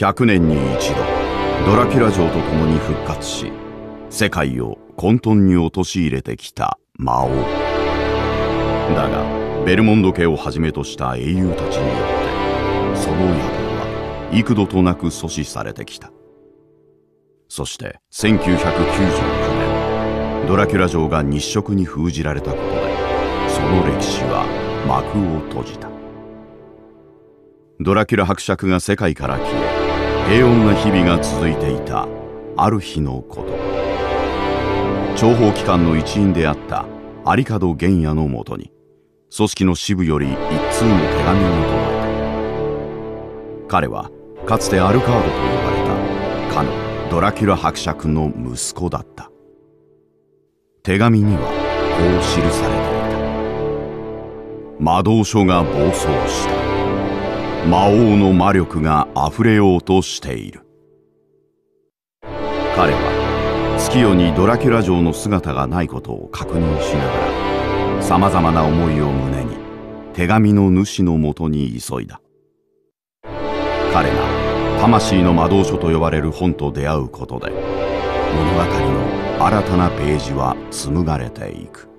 100年に一度ドラキュラ城と共に復活し世界を混沌に陥れてきた魔王。だがベルモンド家をはじめとした英雄たちによってその野望は幾度となく阻止されてきた。そして1999年ドラキュラ城が日食に封じられたことでその歴史は幕を閉じた。ドラキュラ伯爵が世界から消え平穏な日々が続いていたある日のこと。諜報機関の一員であった有門玄也のもとに組織の支部より一通の手紙が届いた。彼はかつてアルカードと呼ばれたかのドラキュラ伯爵の息子だった。手紙にはこう記されていた。魔導書が暴走した。魔王の魔力が溢れようとしている。彼は月夜にドラキュラ城の姿がないことを確認しながらさまざまな思いを胸に手紙の主のもとに急いだ。彼が魂の魔導書と呼ばれる本と出会うことで物語の新たなページは紡がれていく。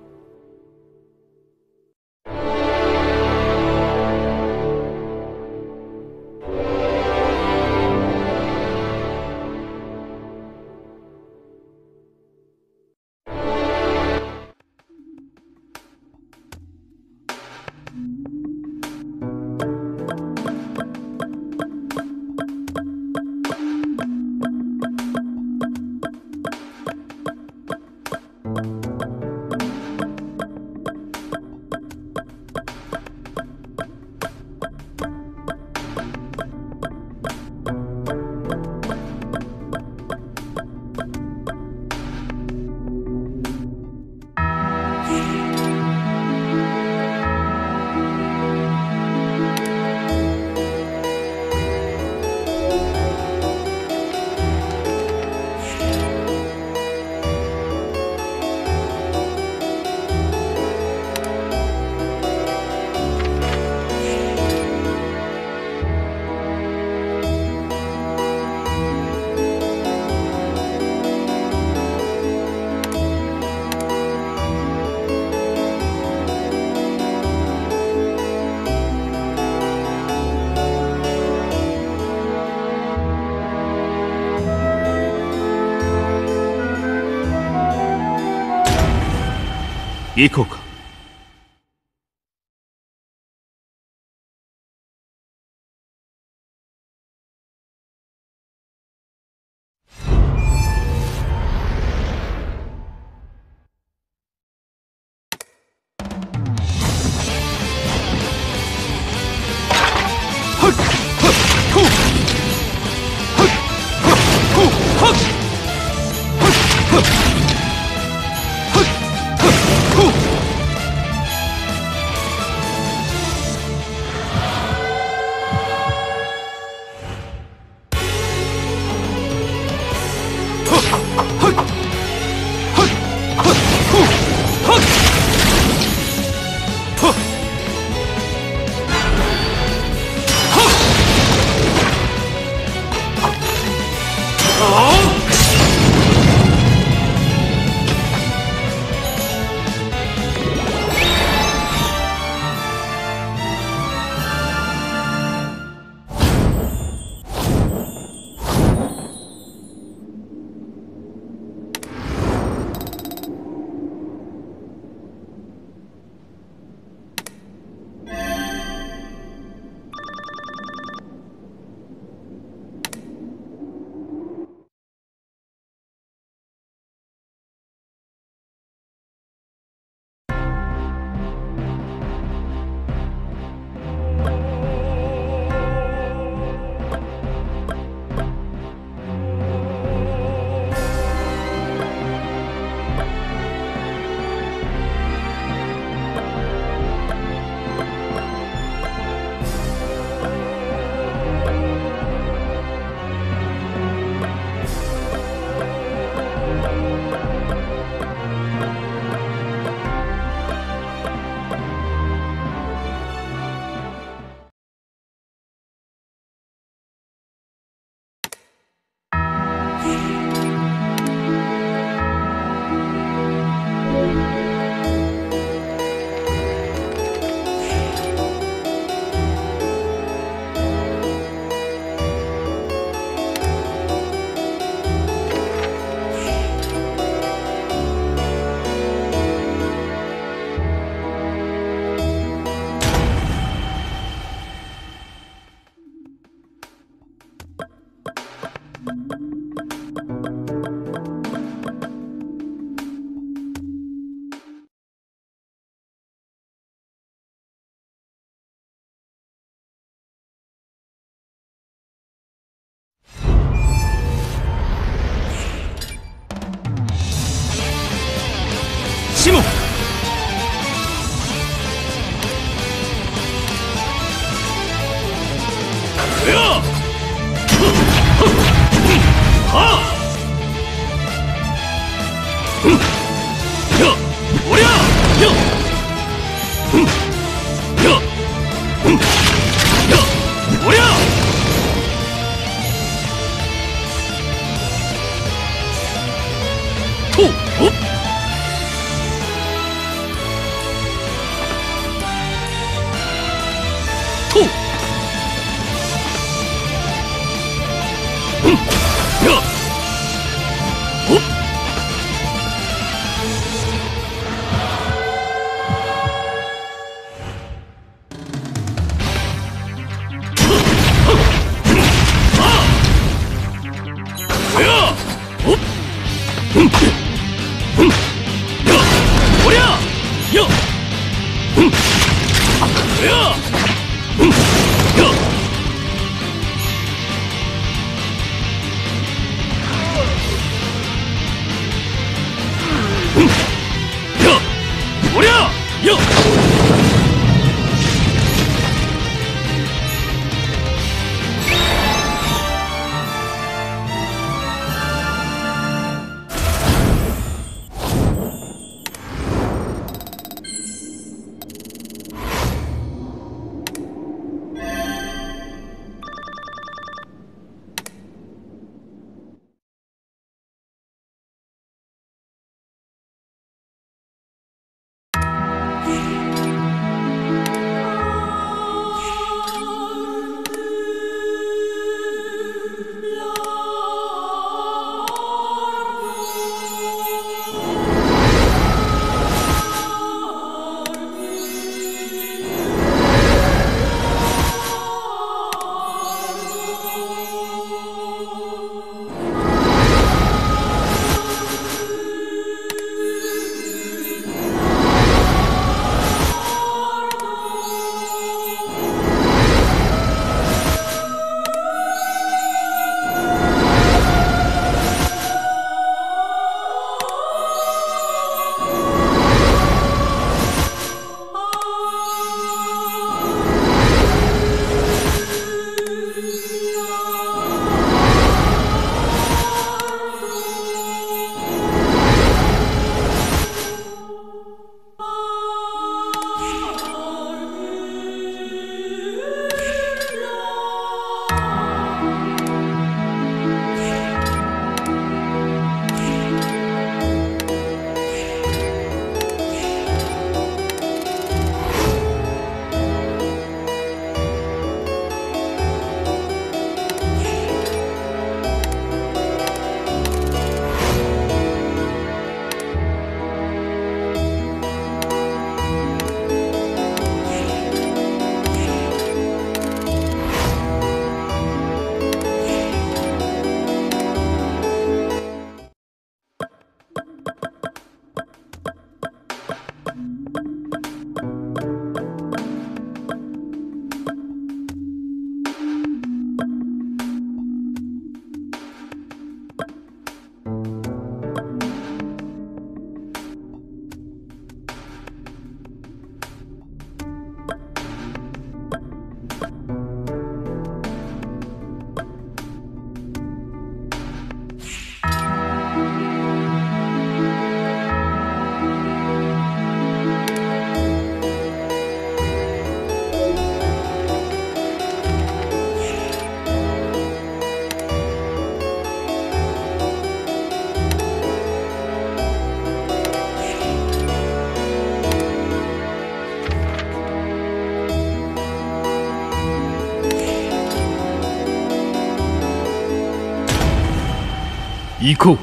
行こう。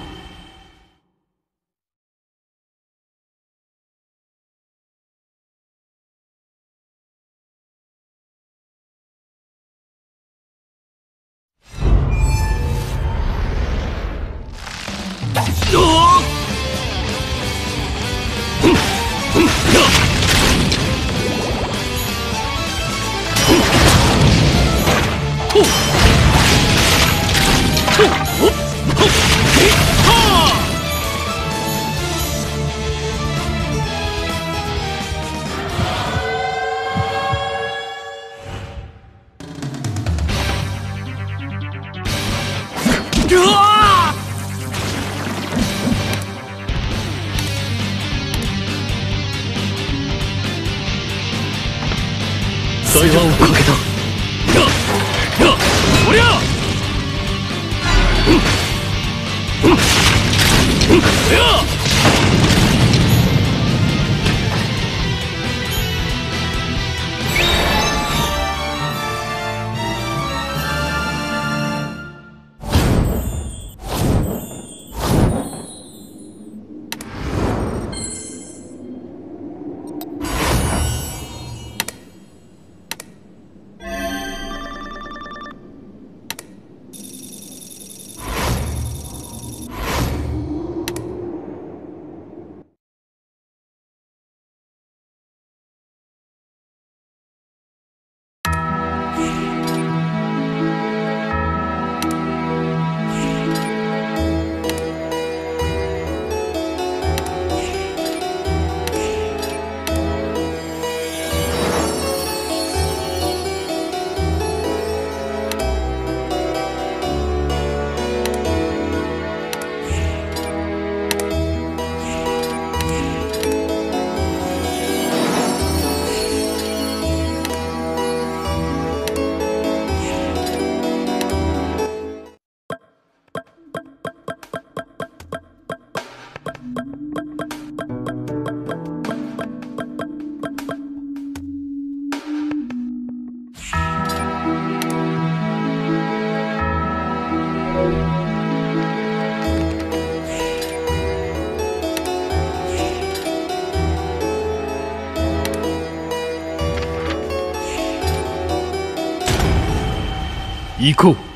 行こう。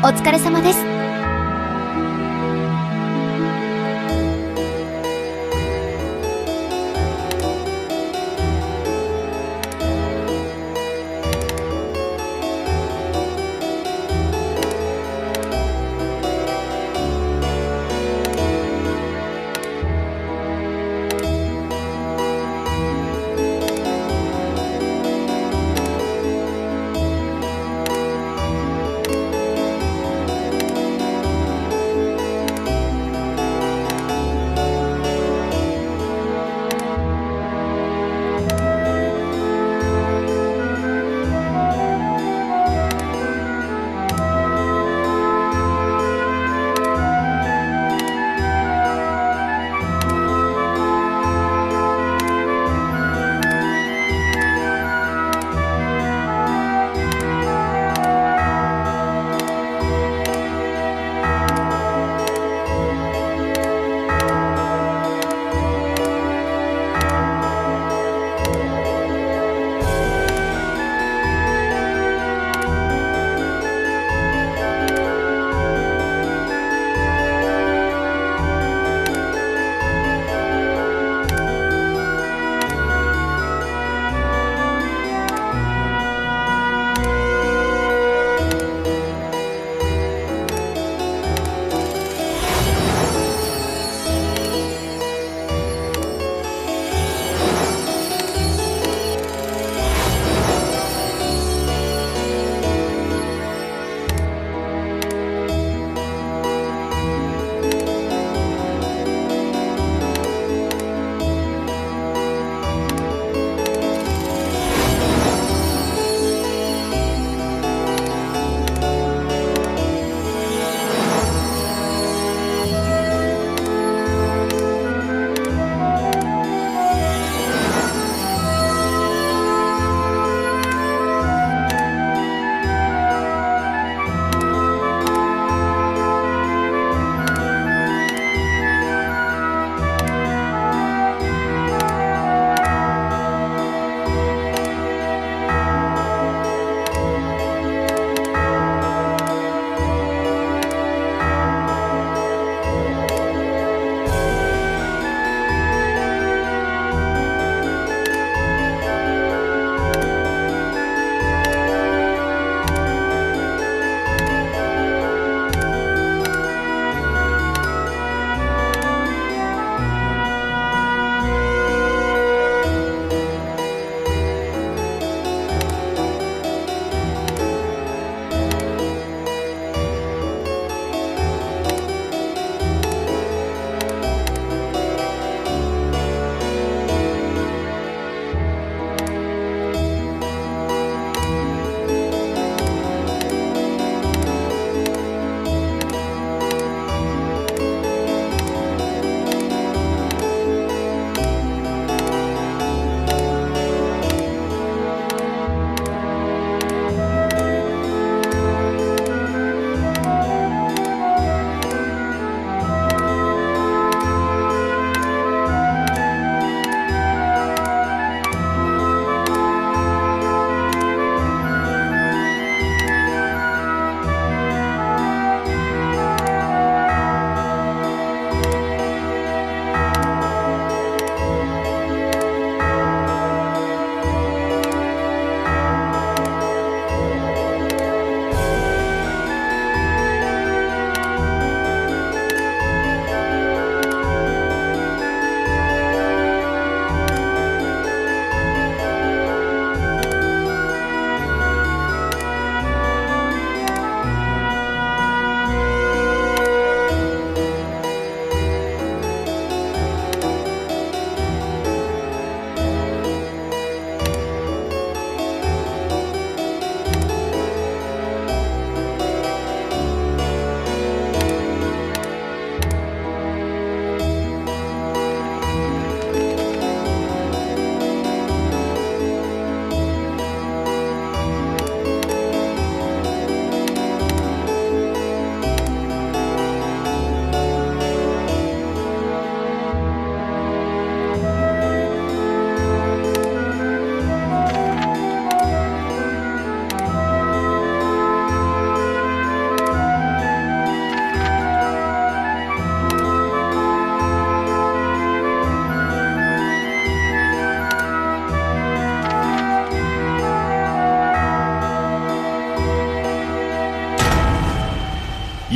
お疲れ様です。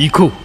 行こう。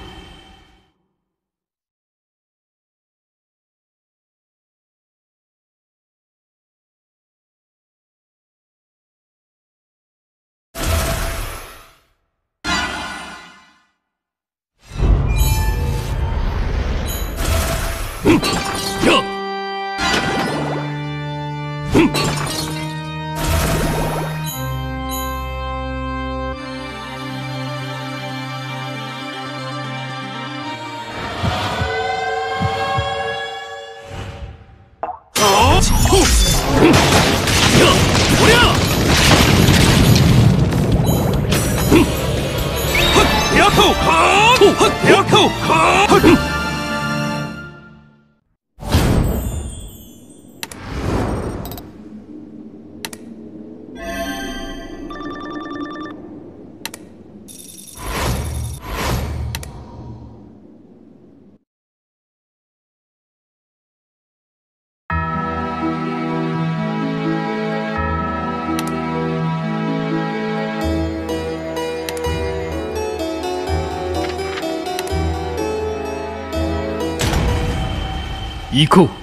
行こう。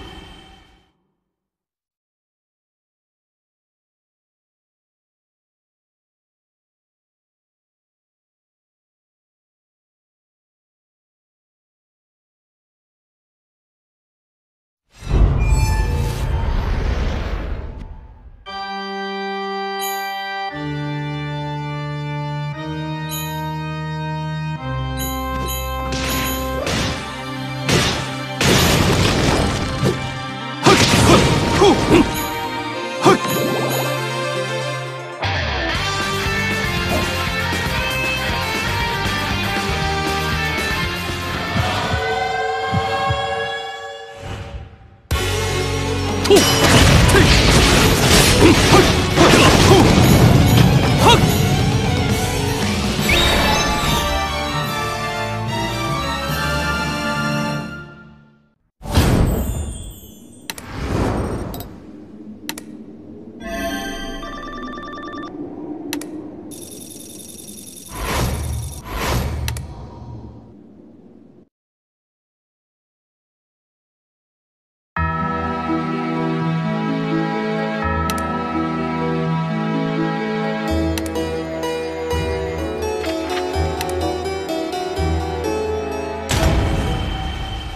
痛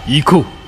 行こう。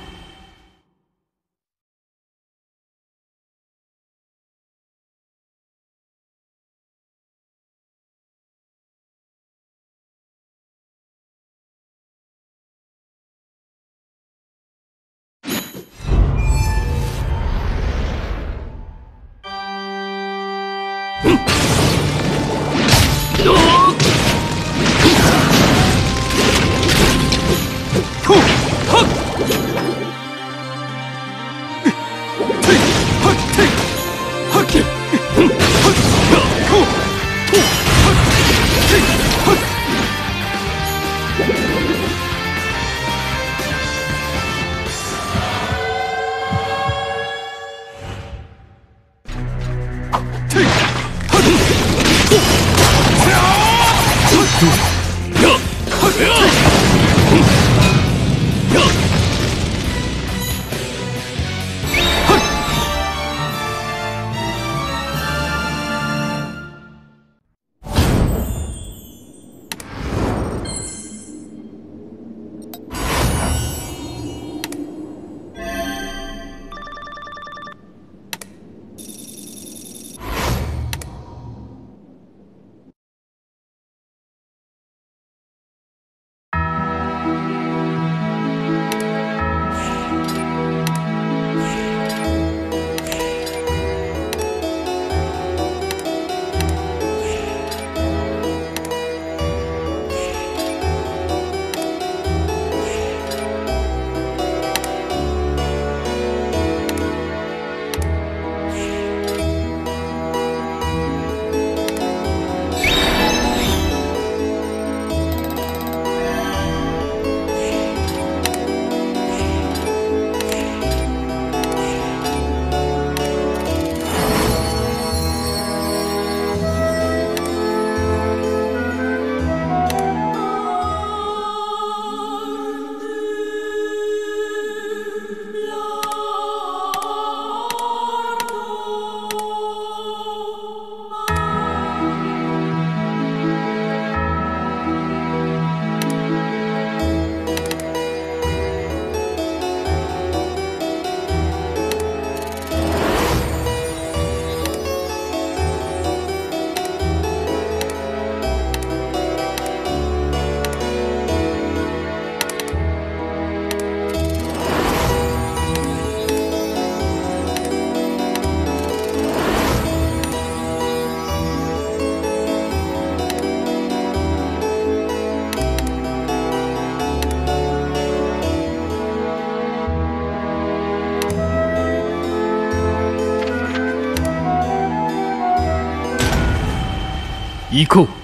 行こう。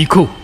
行こう。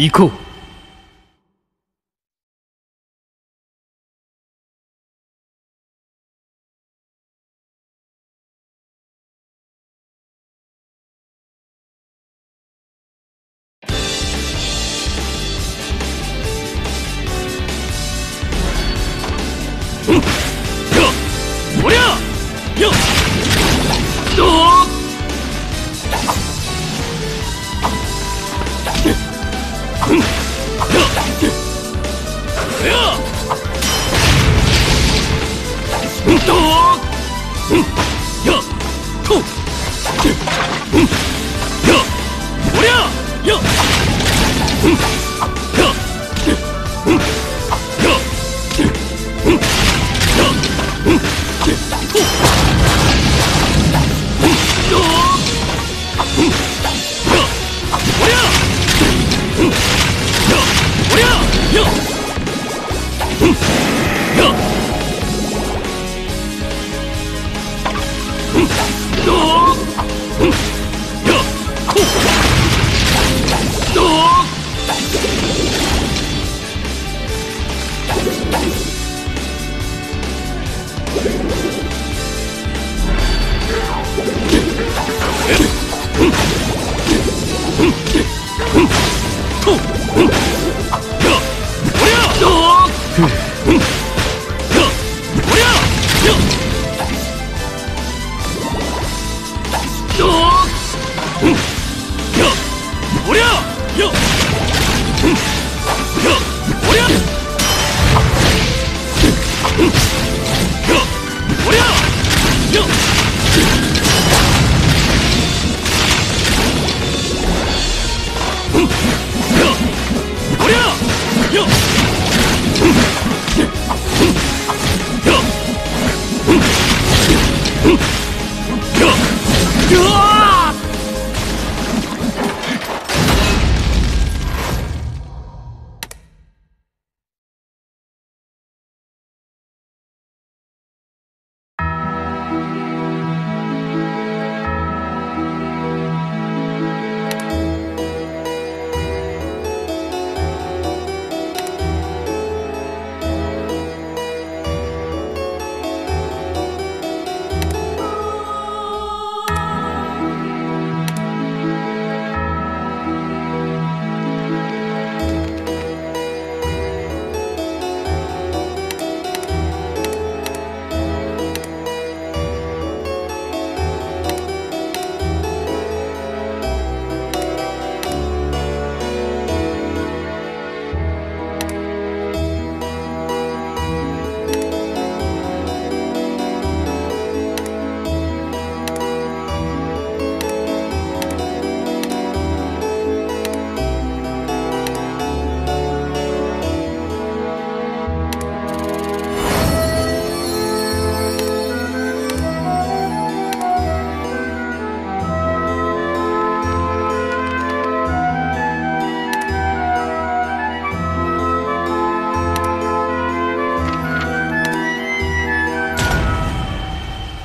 行こう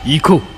行こう。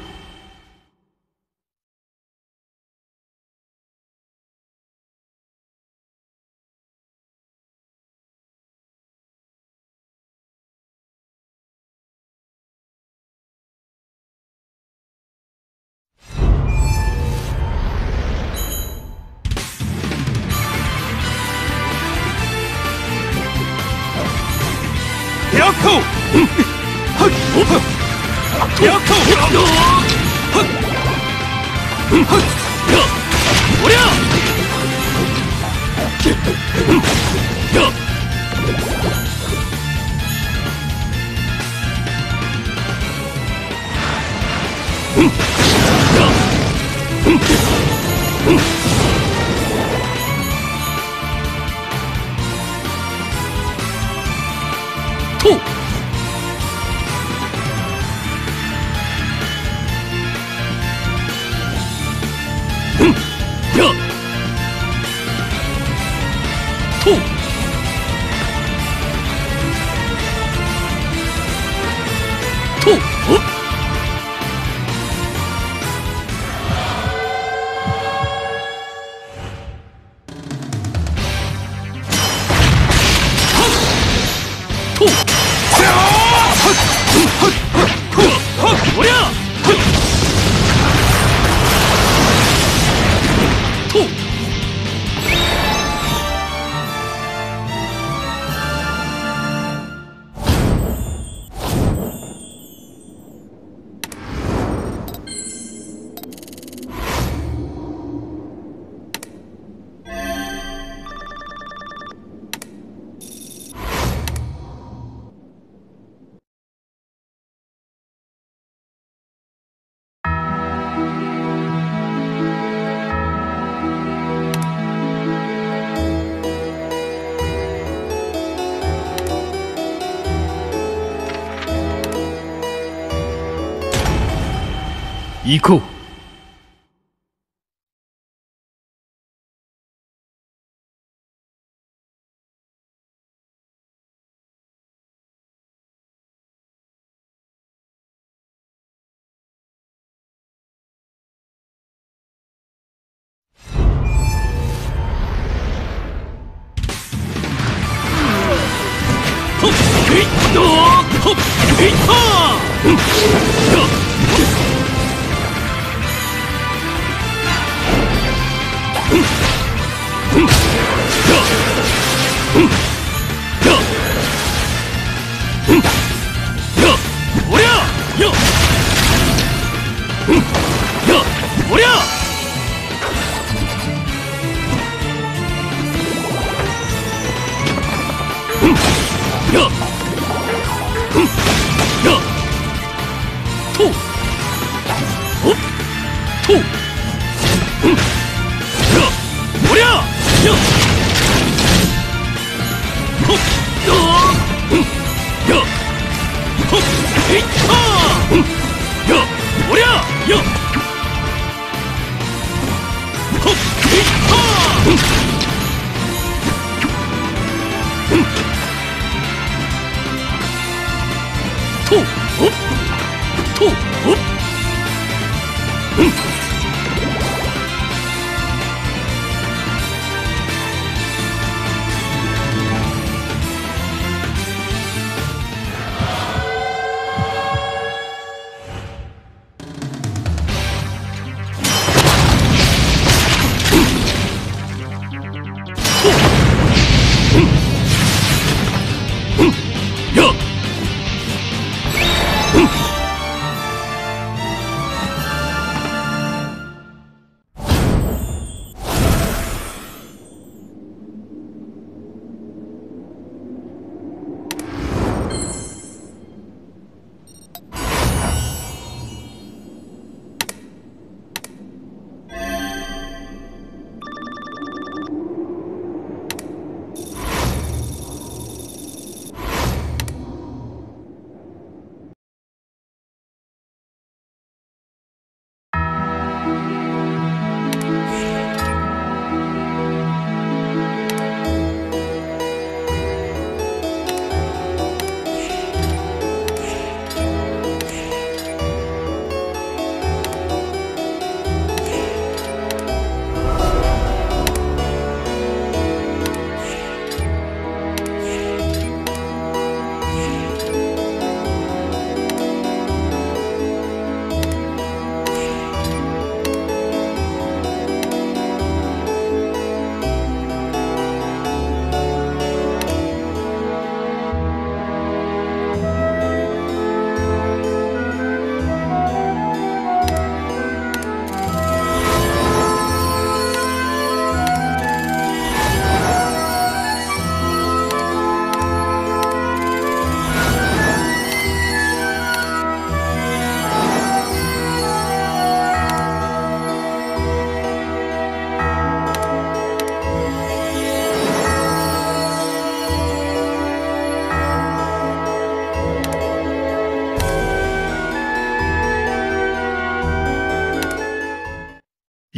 行こう。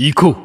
行こう。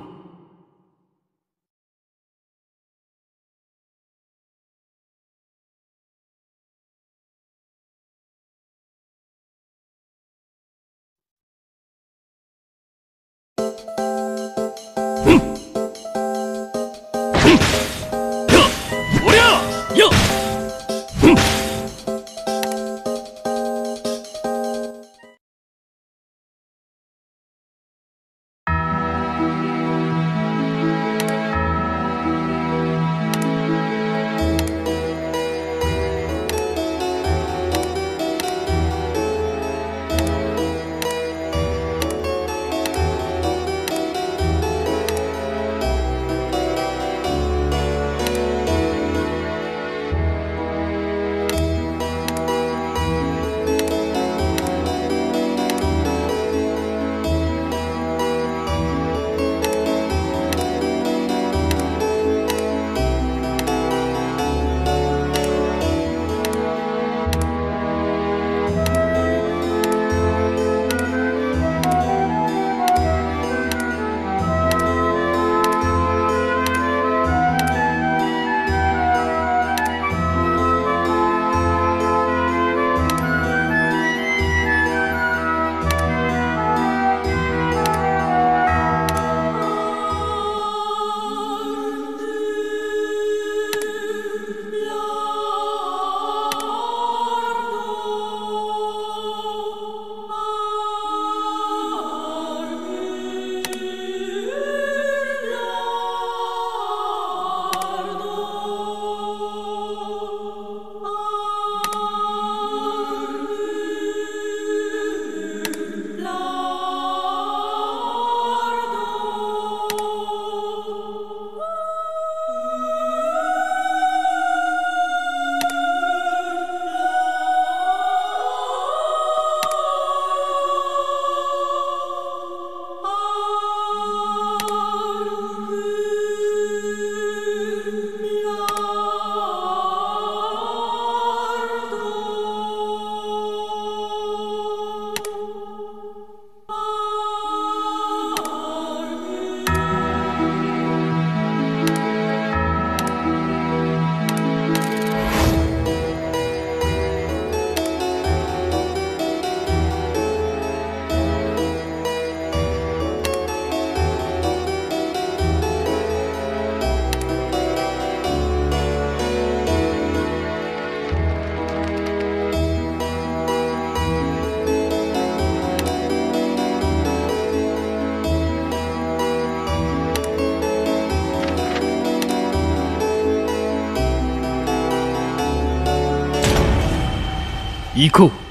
行こう。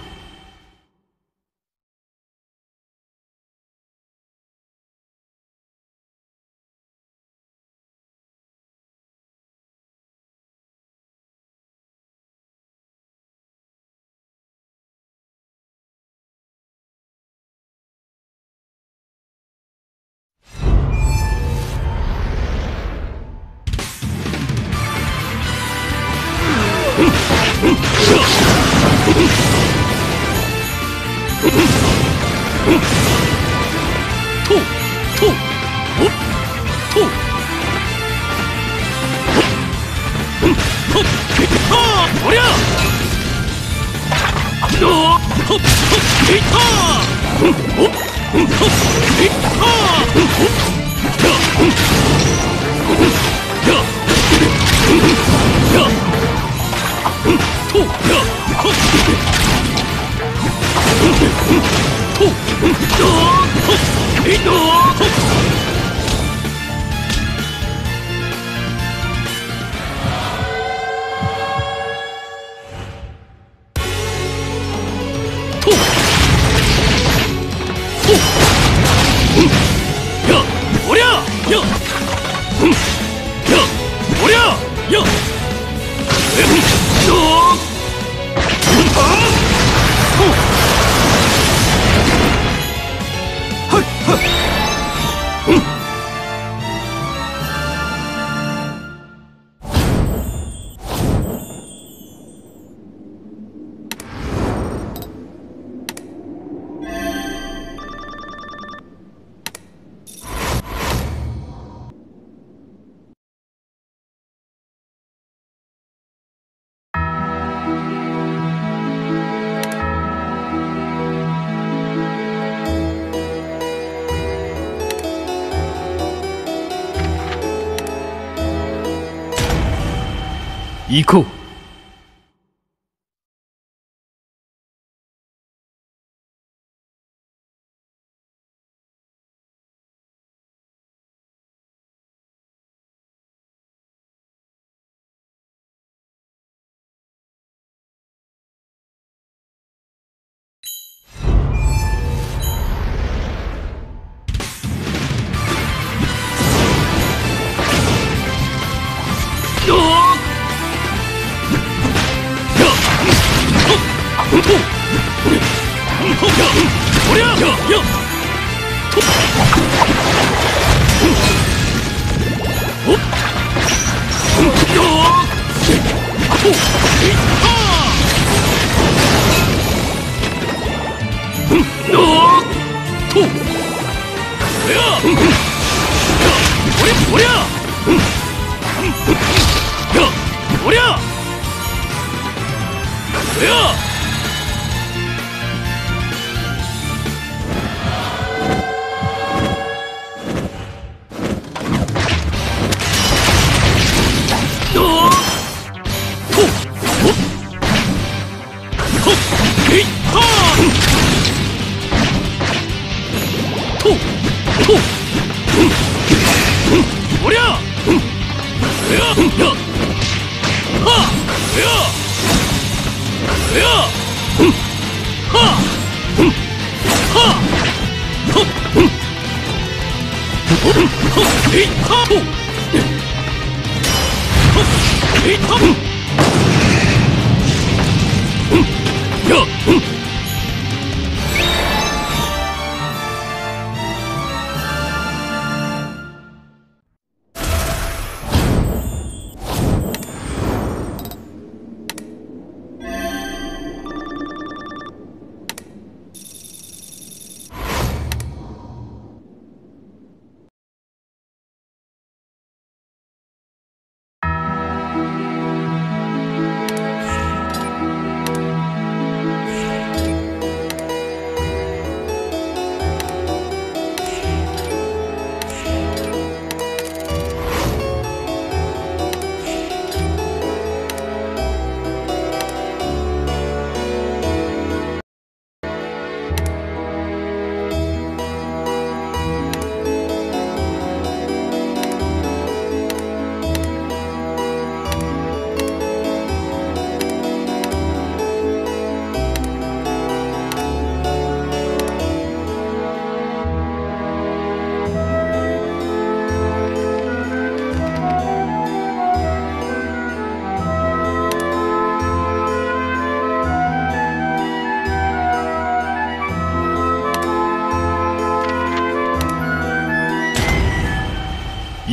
行こう。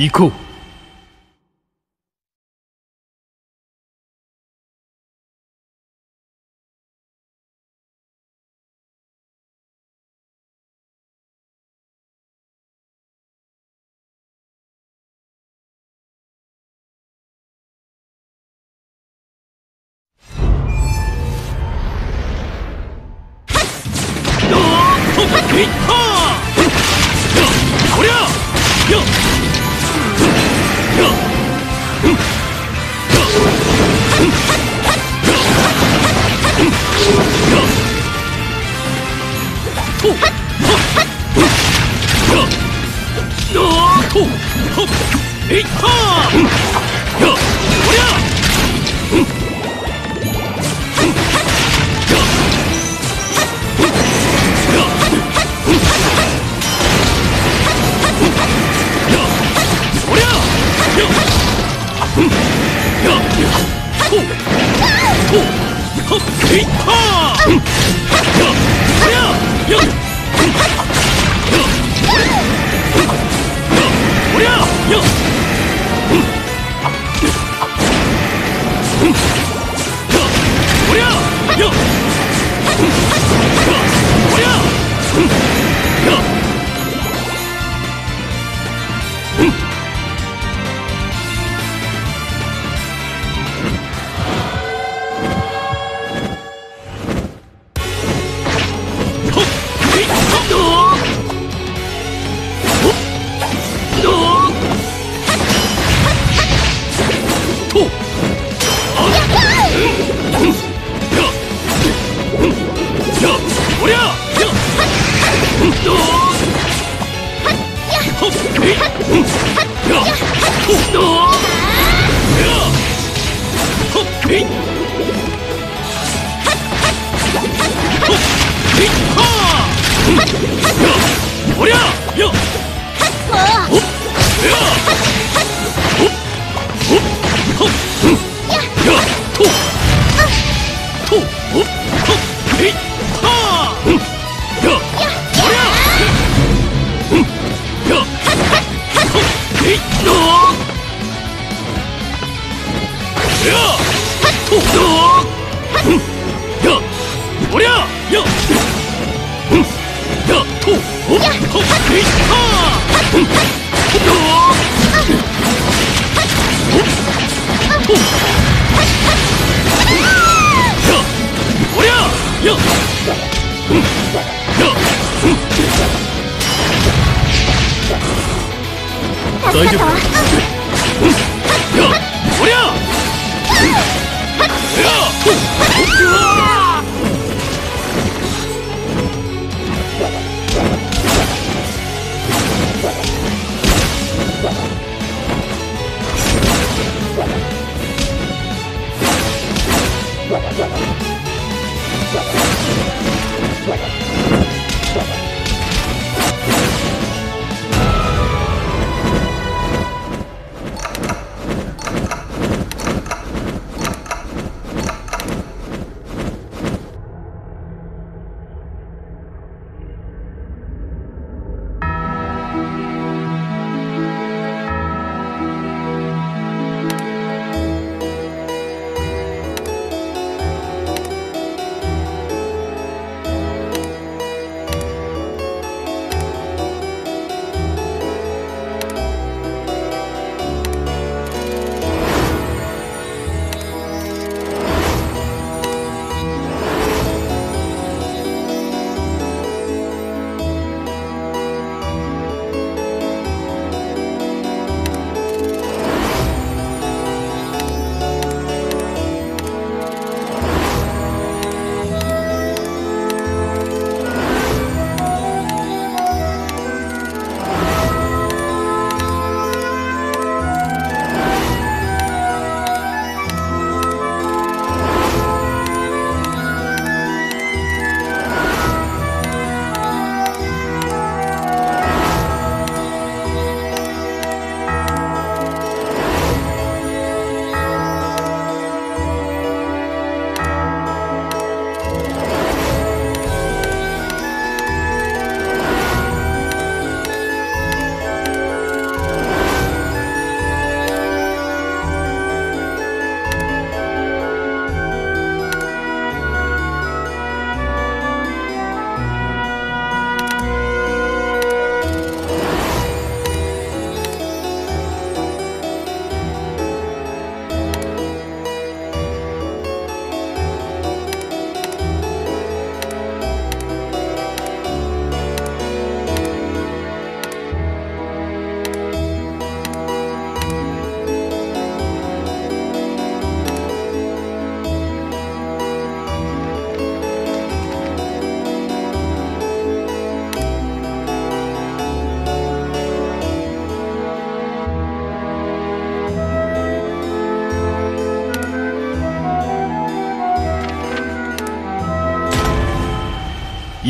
行こう。い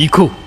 行こう。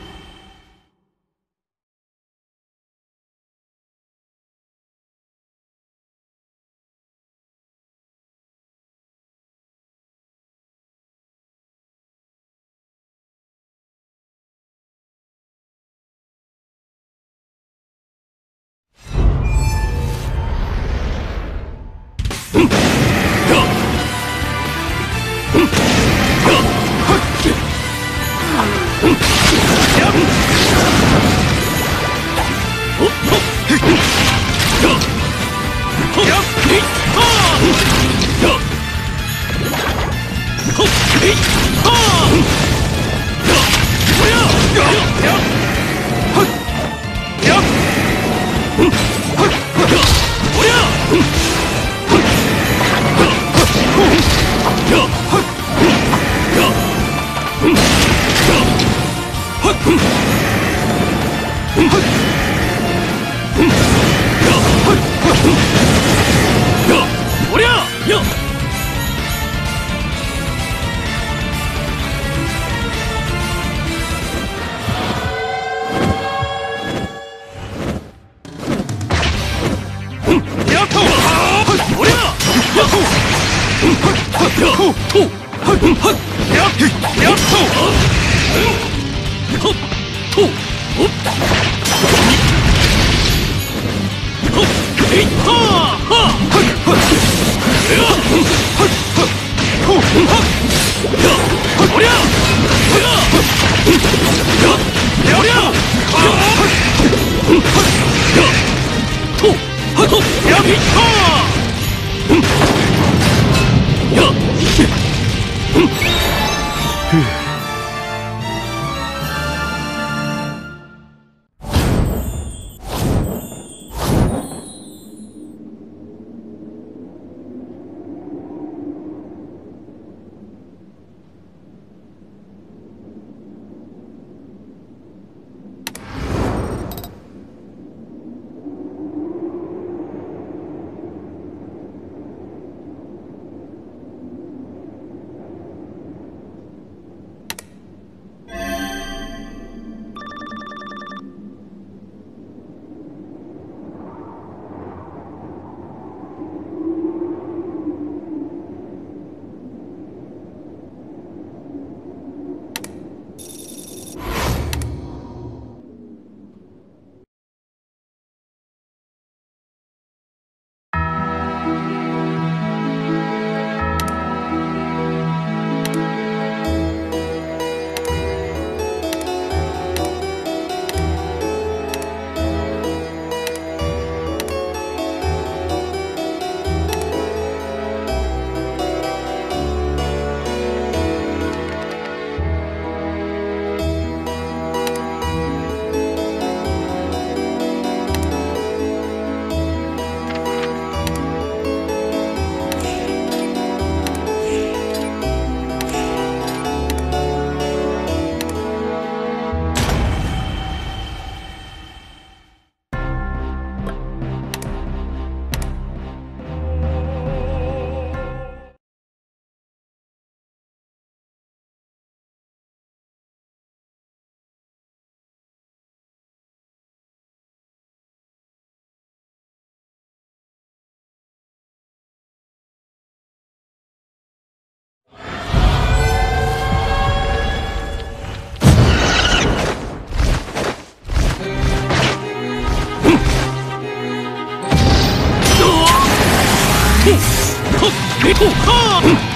Hmph!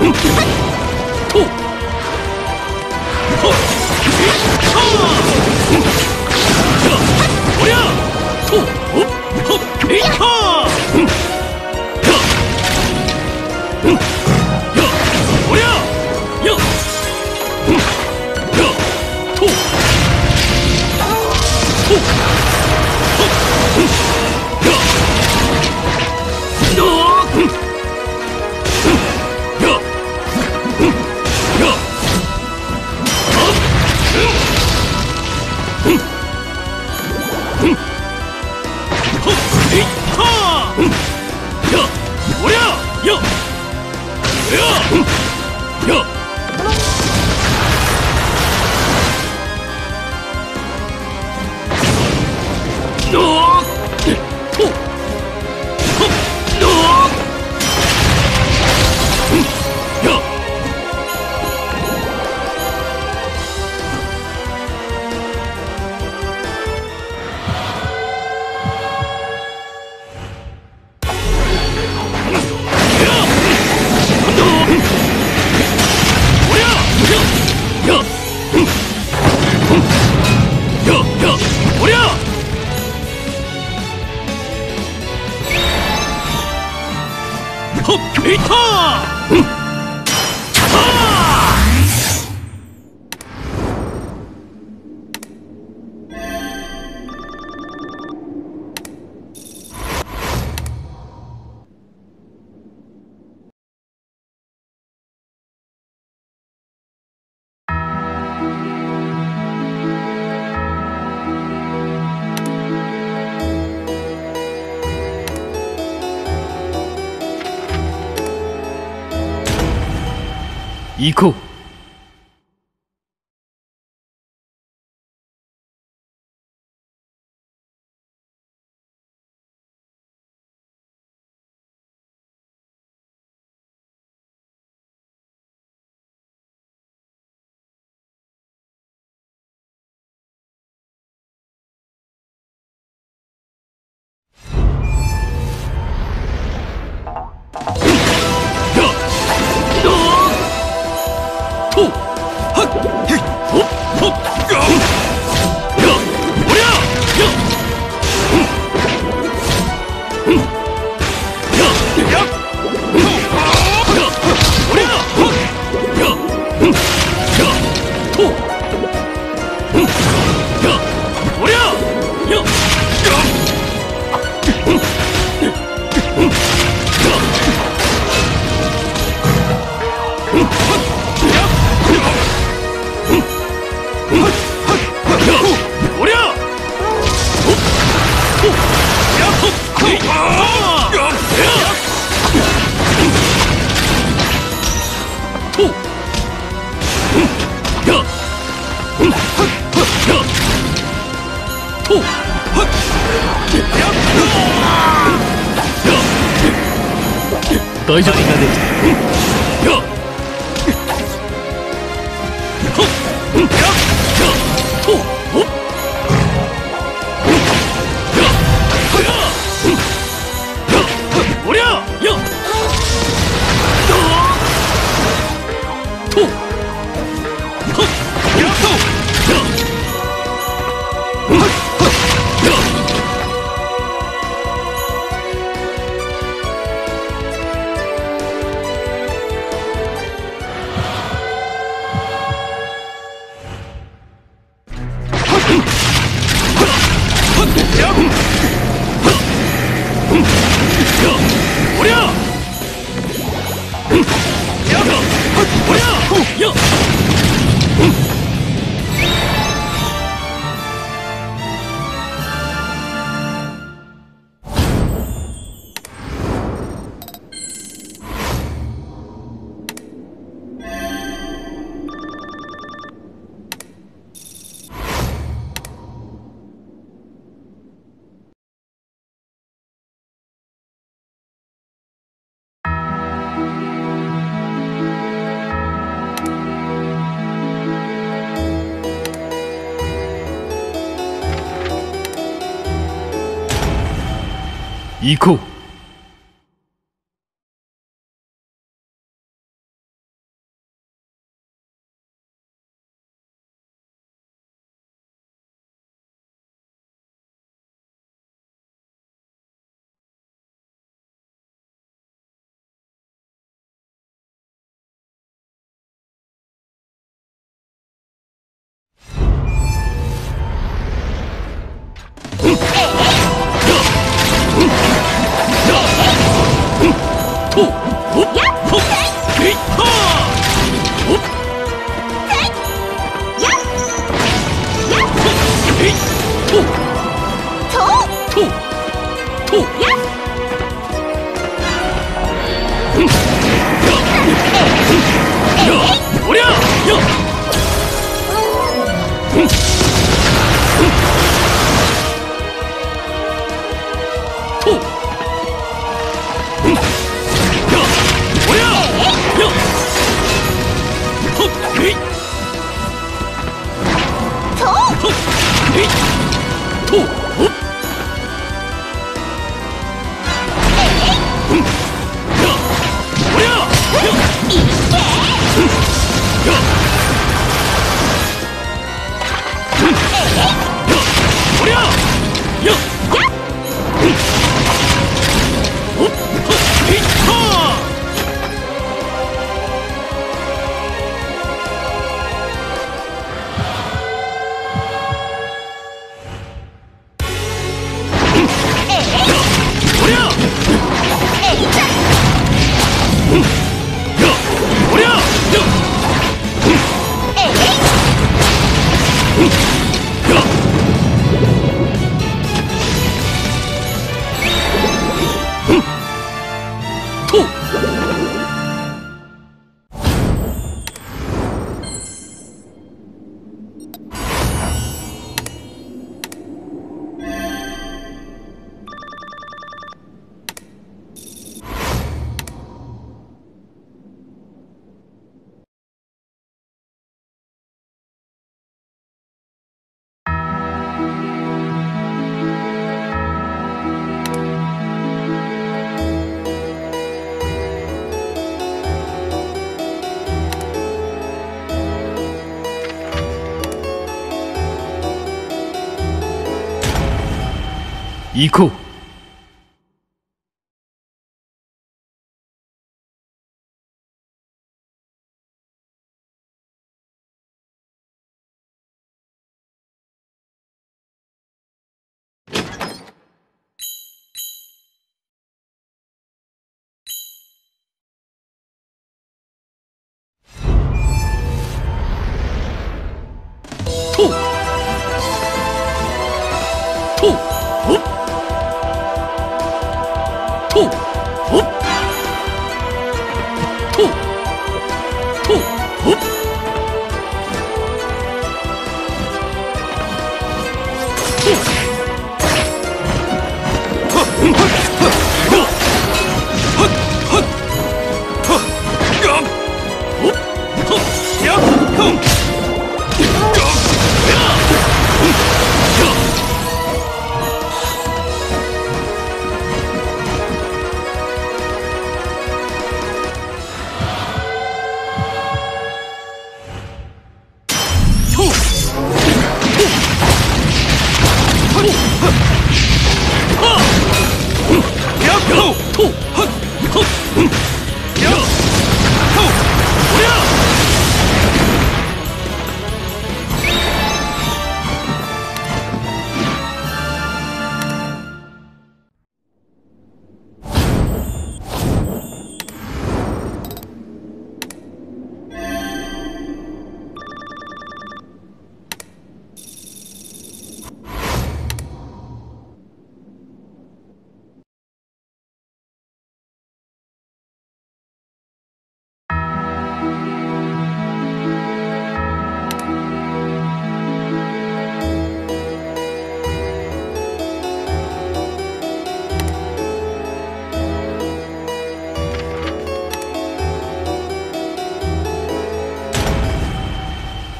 Hmph! 行こう。行こう行こう。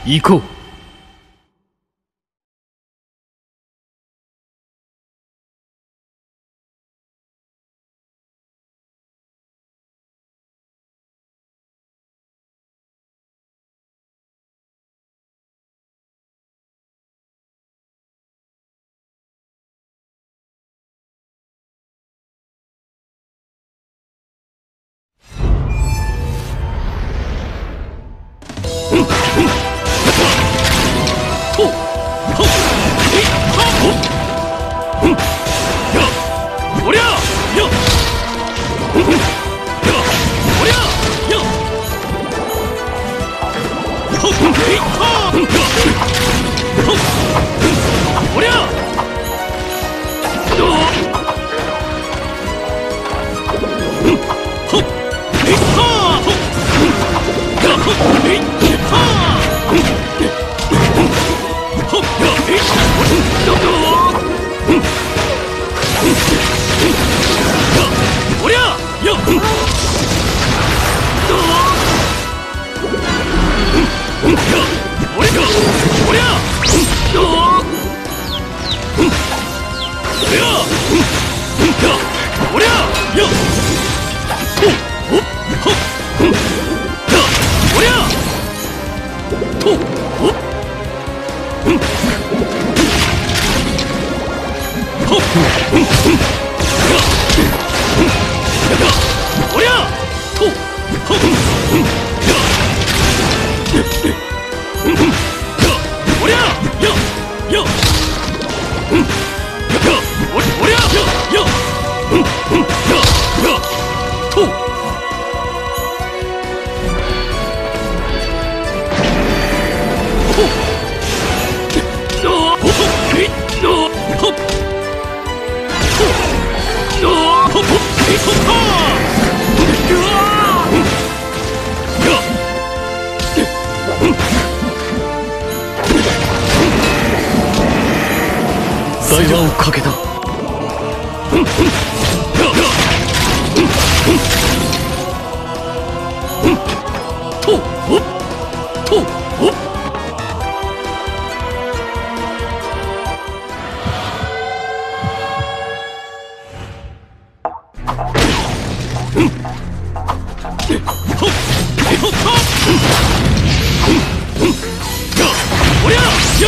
行こう。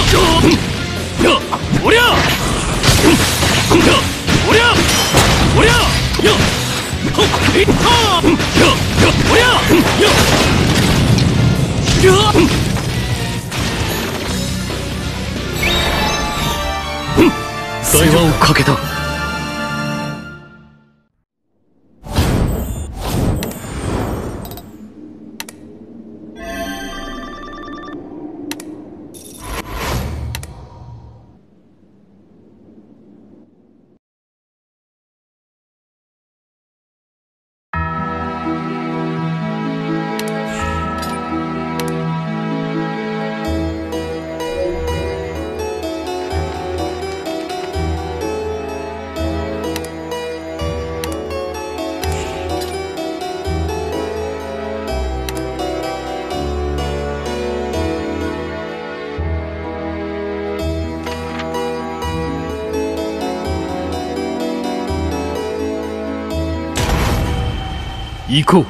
おっ話をかけた。行こう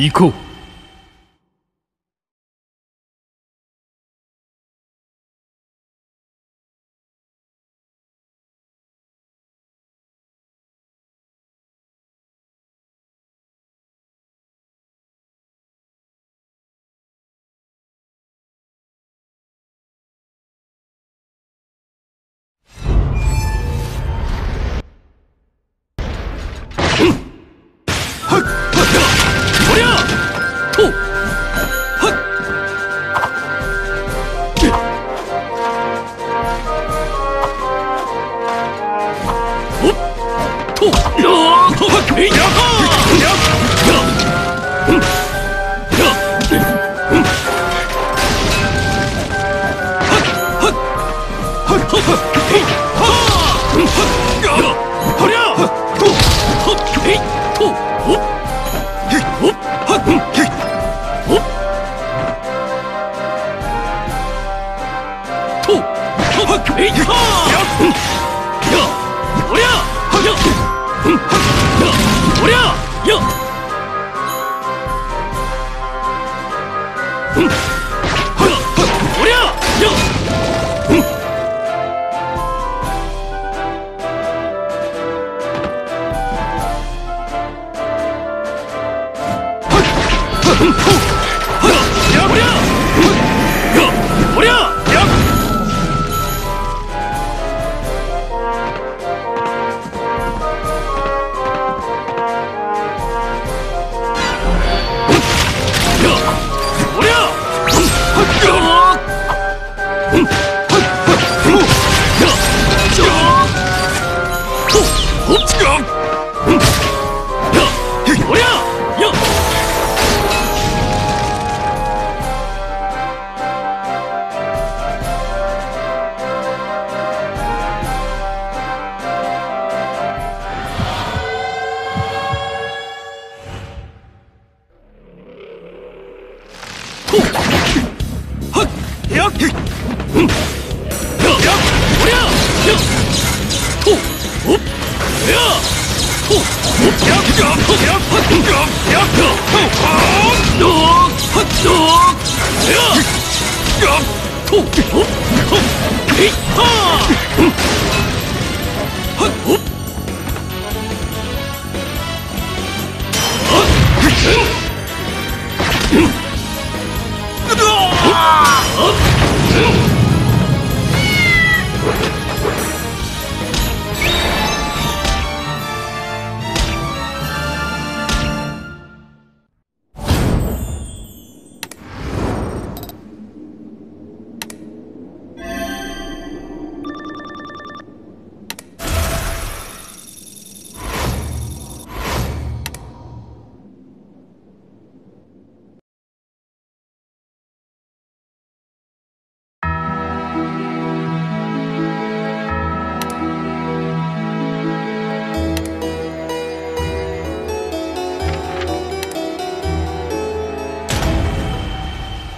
行こう。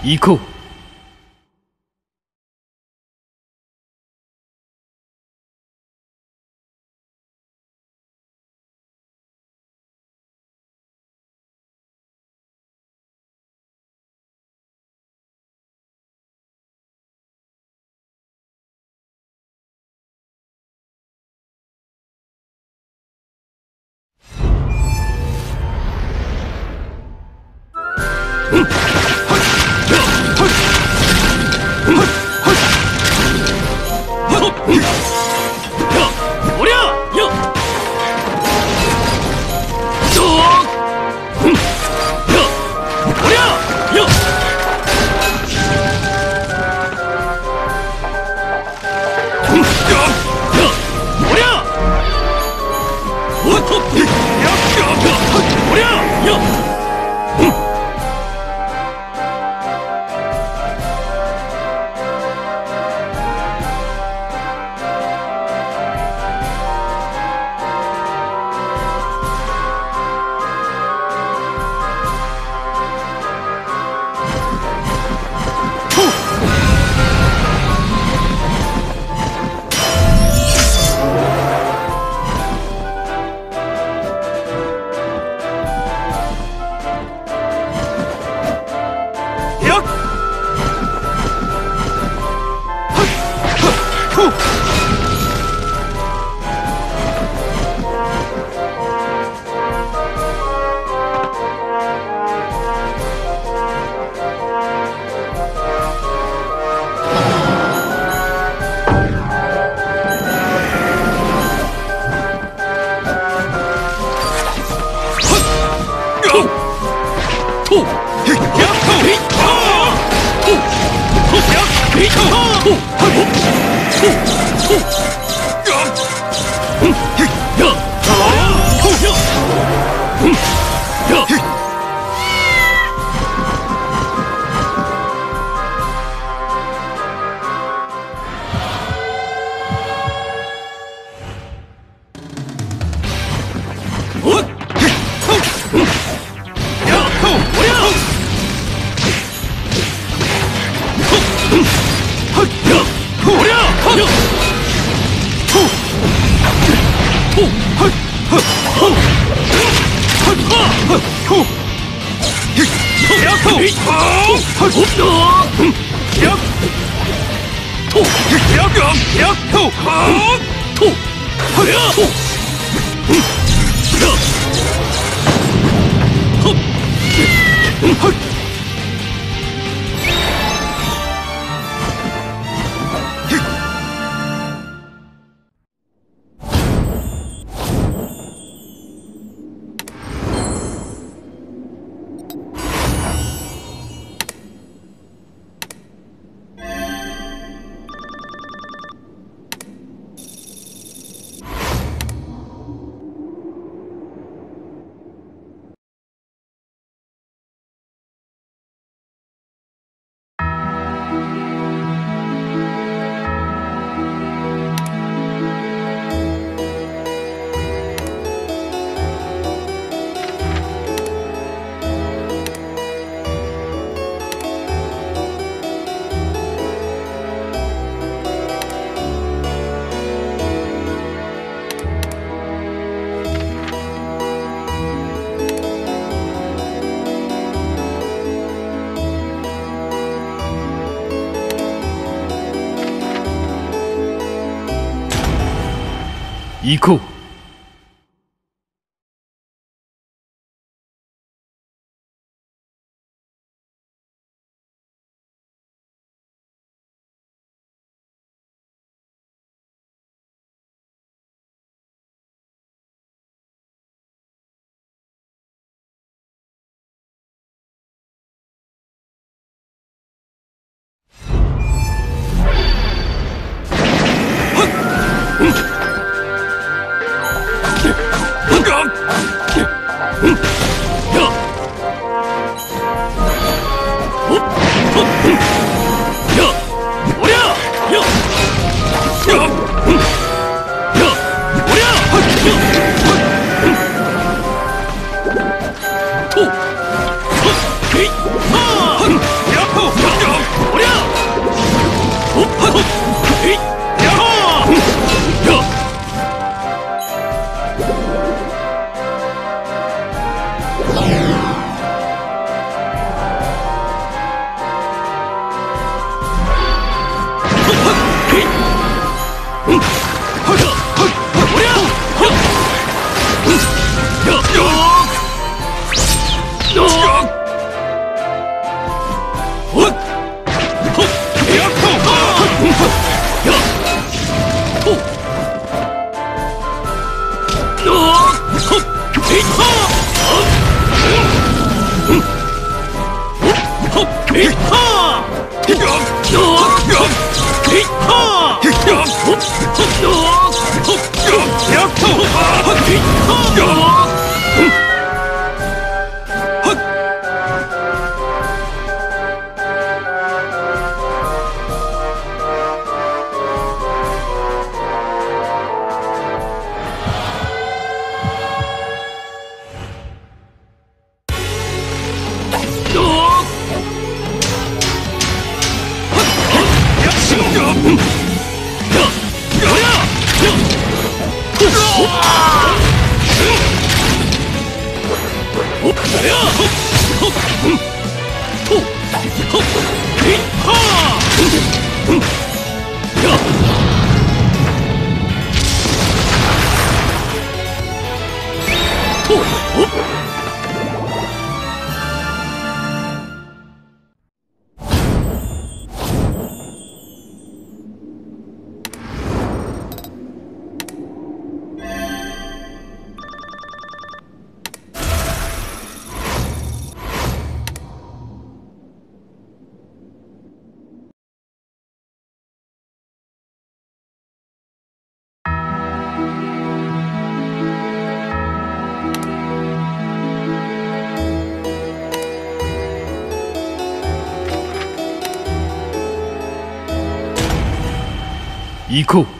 行こう行こう。行こう。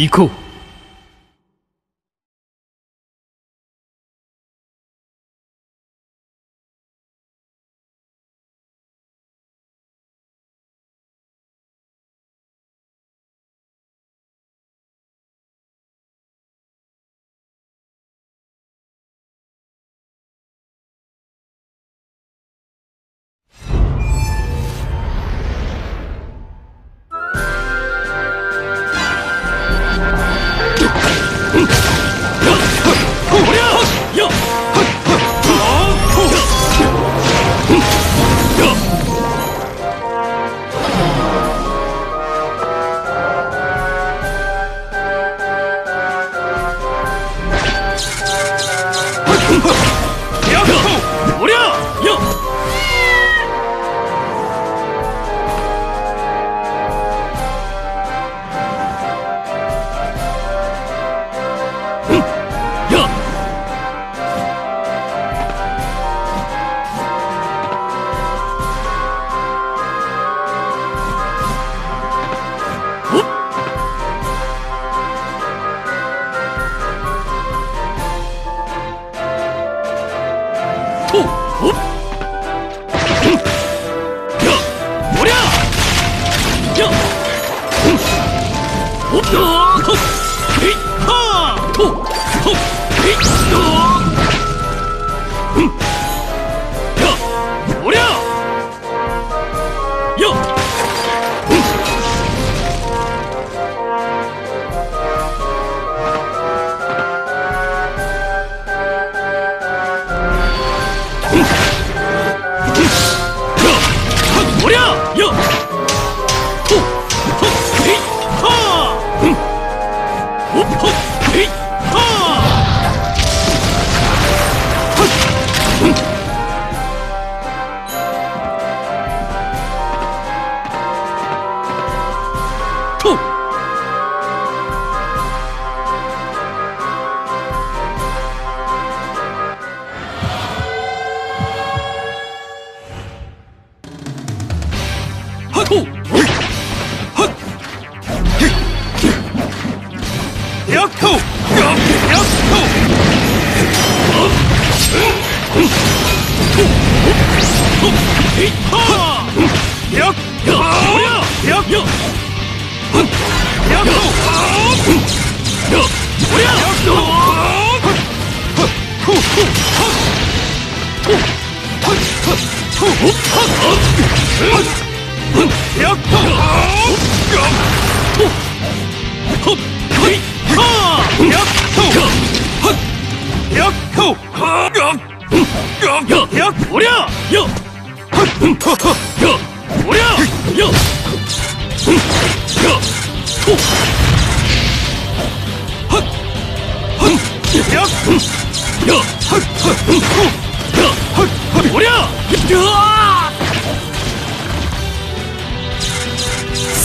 行こう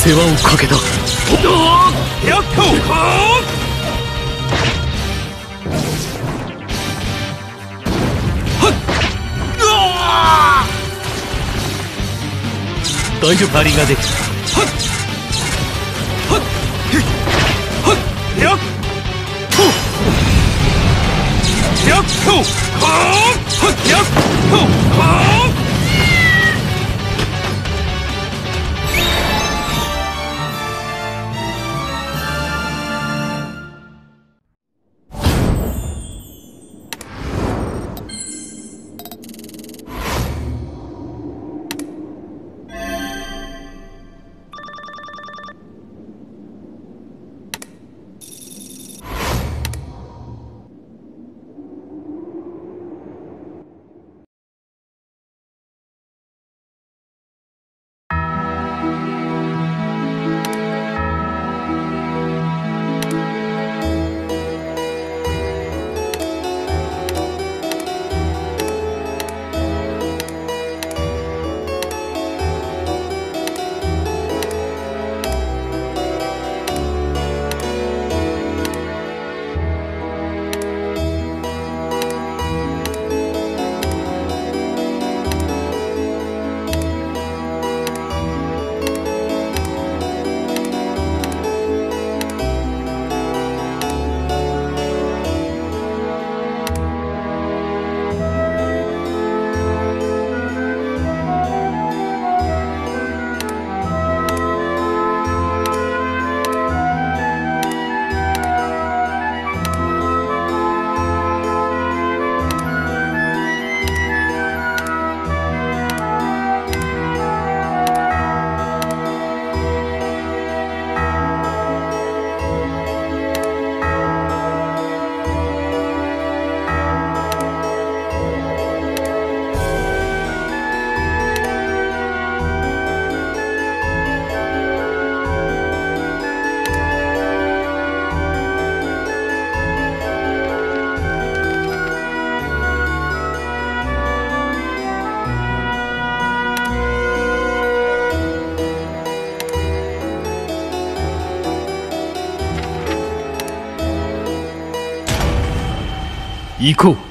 世話をかけた。やっ大丈夫パリができたはっはっやっほはっやっほはっ行こう。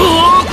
Oh!